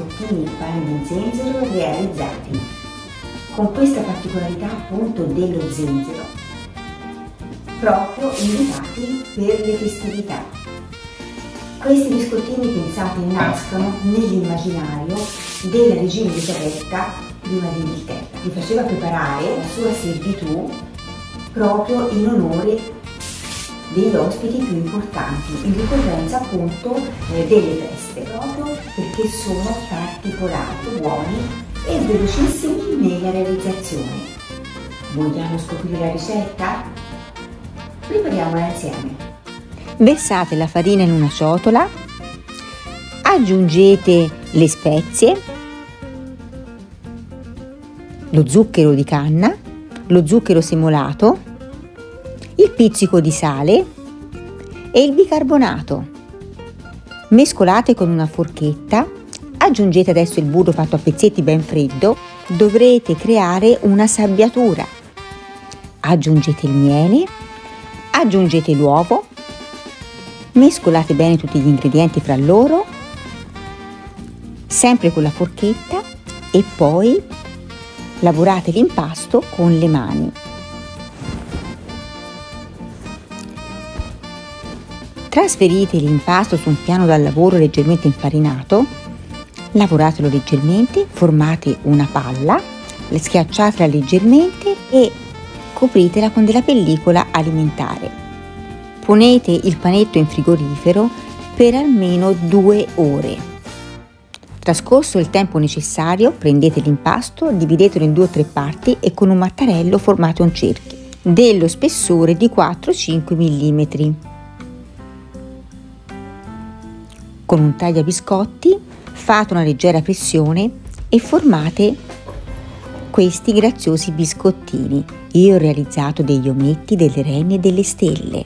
biscottini pane di zenzero realizzati con questa particolarità appunto dello zenzero proprio indicati per le festività. Questi biscottini pensate nascono nell'immaginario della regina Elisabetta prima d'Inghilterra. Li faceva preparare la sua servitù proprio in onore degli ospiti più importanti, in ricorrenza appunto eh, delle feste, proprio perché sono particolari, buoni e velocissimi nella realizzazione. Vogliamo scoprire la ricetta? Prepariamola insieme. Versate la farina in una ciotola, aggiungete le spezie, lo zucchero di canna, lo zucchero semolato, il pizzico di sale e il bicarbonato. Mescolate con una forchetta, aggiungete adesso il burro fatto a pezzetti ben freddo, dovrete creare una sabbiatura. Aggiungete il miele, aggiungete l'uovo, mescolate bene tutti gli ingredienti fra loro, sempre con la forchetta e poi lavorate l'impasto con le mani. Trasferite l'impasto su un piano da lavoro leggermente infarinato, lavoratelo leggermente, formate una palla, schiacciatela leggermente e copritela con della pellicola alimentare. Ponete il panetto in frigorifero per almeno due ore. Trascorso il tempo necessario, prendete l'impasto, dividetelo in due o tre parti e con un mattarello formate un cerchio dello spessore di 4-5 mm. Con un tagliabiscotti fate una leggera pressione e formate questi graziosi biscottini. Io ho realizzato degli ometti, delle renne e delle stelle.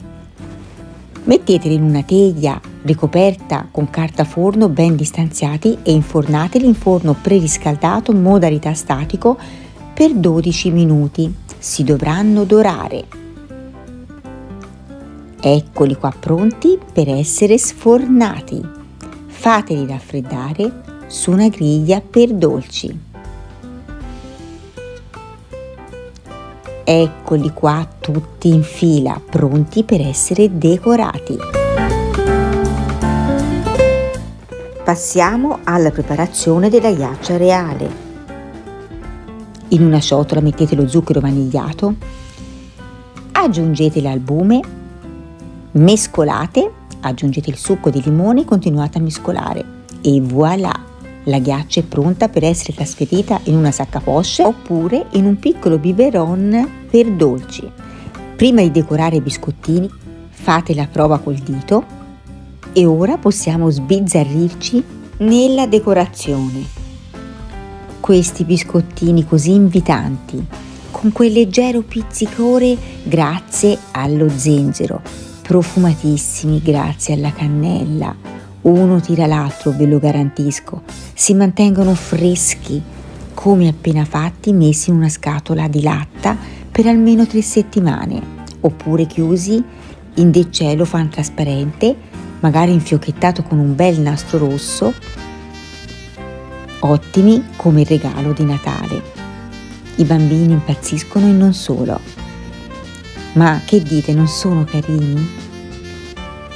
Metteteli in una teglia ricoperta con carta forno ben distanziati e infornateli in forno preriscaldato modalità statico per 12 minuti. Si dovranno dorare. Eccoli qua pronti per essere sfornati fateli raffreddare su una griglia per dolci. Eccoli qua tutti in fila, pronti per essere decorati. Passiamo alla preparazione della ghiaccia reale. In una ciotola mettete lo zucchero vanigliato, aggiungete l'albume, mescolate aggiungete il succo di limone e continuate a mescolare e voilà! La ghiaccia è pronta per essere trasferita in una sacca poche oppure in un piccolo biberon per dolci. Prima di decorare i biscottini fate la prova col dito e ora possiamo sbizzarrirci nella decorazione. Questi biscottini così invitanti, con quel leggero pizzicore grazie allo zenzero profumatissimi grazie alla cannella. Uno tira l'altro, ve lo garantisco. Si mantengono freschi, come appena fatti, messi in una scatola di latta per almeno tre settimane, oppure chiusi in del cellophane trasparente, magari infiocchettato con un bel nastro rosso, ottimi come regalo di Natale. I bambini impazziscono e non solo. Ma che dite, non sono carini?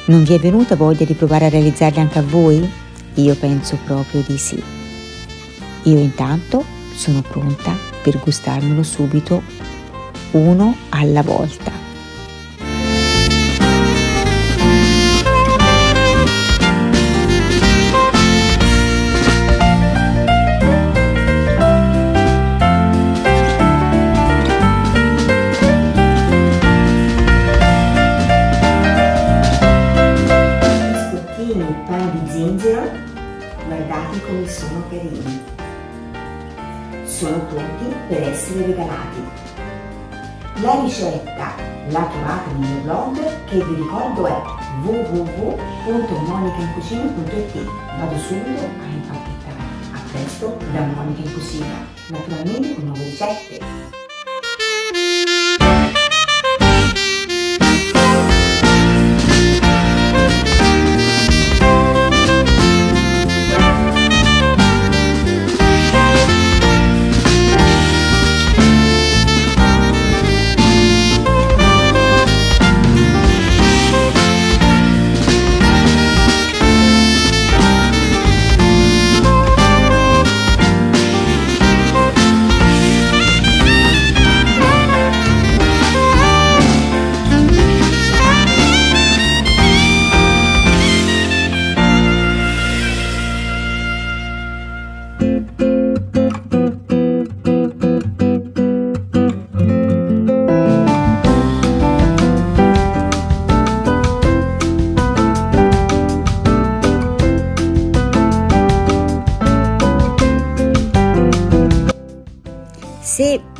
Non vi è venuta voglia di provare a realizzarli anche a voi? Io penso proprio di sì. Io intanto sono pronta per gustarmelo subito, uno alla volta. Sono pronti per essere regalati. La ricetta la trovate nel mio blog che vi ricordo è www.monicaincuscina.it Vado subito a impacchettare. A presto da Monica in Cucina, naturalmente con nuove ricette.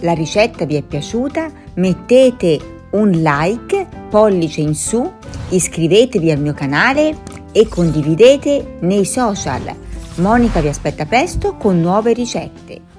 La ricetta vi è piaciuta mettete un like, pollice in su, iscrivetevi al mio canale e condividete nei social. Monica vi aspetta presto con nuove ricette.